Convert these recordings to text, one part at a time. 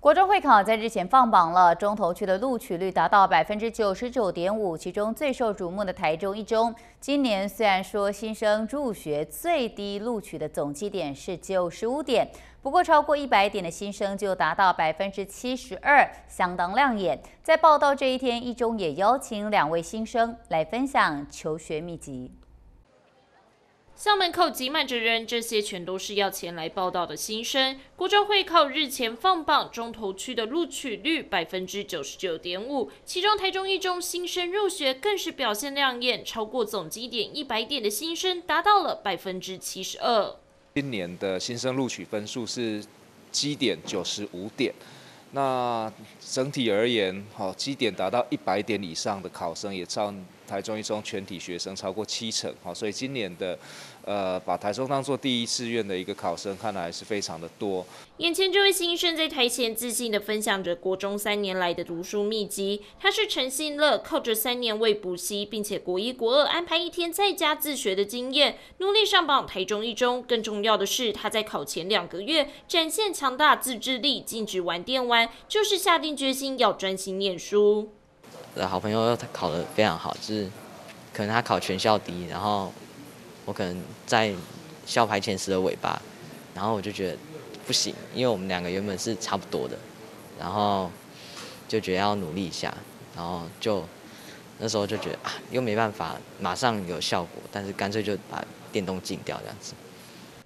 国中会考在日前放榜了，中投区的录取率达到百分之九十九点五，其中最受瞩目的台中一中，今年虽然说新生入学最低录取的总基点是九十五点，不过超过一百点的新生就达到百分之七十二，相当亮眼。在报道这一天，一中也邀请两位新生来分享求学秘籍。校门口挤满着人，这些全都是要前来报道的新生。国中会考日前放榜，中投区的录取率百分之九十九点五，其中台中一中新生入学更是表现亮眼，超过总基点一百点的新生达到了百分之七十二。今年的新生录取分数是基点九十五点，那整体而言，好基点达到一百点以上的考生也占台中一中全体学生超过七成，好，所以今年的。呃，把台中当做第一志愿的一个考生，看来还是非常的多。眼前这位新生在台前自信的分享着国中三年来的读书秘籍。他是陈信乐，靠着三年未补习，并且国一国二安排一天在家自学的经验，努力上榜台中一中。更重要的是，他在考前两个月展现强大自制力，禁止玩电玩，就是下定决心要专心念书。的好朋友他考得非常好，就是可能他考全校第一，然后。我可能在校排前十的尾巴，然后我就觉得不行，因为我们两个原本是差不多的，然后就觉得要努力一下，然后就那时候就觉得啊，又没办法马上有效果，但是干脆就把电动禁掉这样子。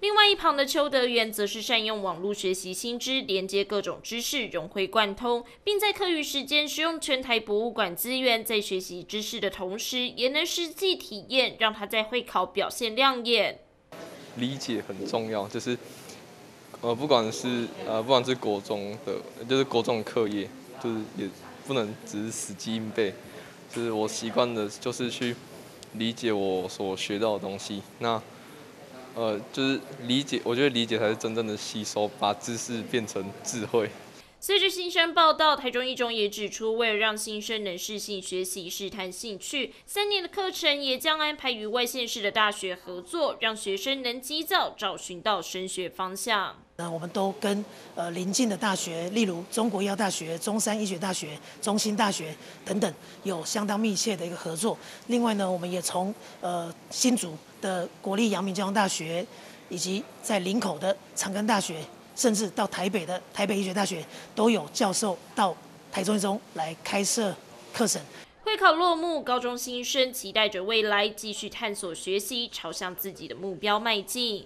另外一旁的邱德元则是善用网络学习新知，连接各种知识，融会贯通，并在课余时间使用全台博物馆资源，在学习知识的同时，也能实际体验，让他在会考表现亮眼。理解很重要，就是呃，不管是呃，不管是国中的，就是国中课业，就是也不能只是死记硬背，就是我习惯的，就是去理解我所学到的东西。那呃，就是理解，我觉得理解才是真正的吸收，把知识变成智慧。随着新生报道，台中一中也指出，为了让新生能适性学习、试探兴趣，三年的课程也将安排与外县市的大学合作，让学生能及早找寻到升学方向。那我们都跟呃邻近的大学，例如中国医药大学、中山医学大学、中心大学等等，有相当密切的一个合作。另外呢，我们也从呃新竹的国立阳明交通大学，以及在林口的长庚大学，甚至到台北的台北医学大学，都有教授到台中一中来开设课程。会考落幕，高中新生期待着未来，继续探索学习，朝向自己的目标迈进。